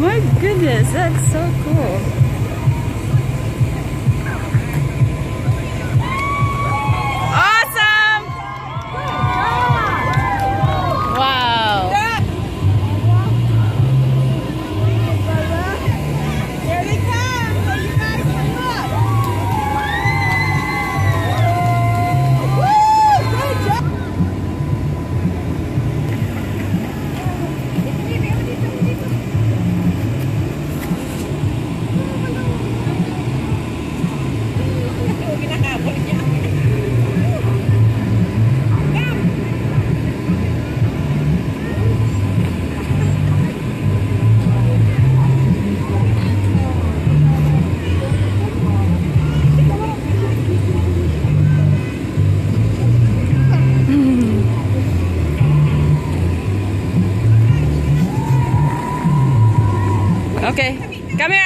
My goodness, that's so cool. Okay. Come here,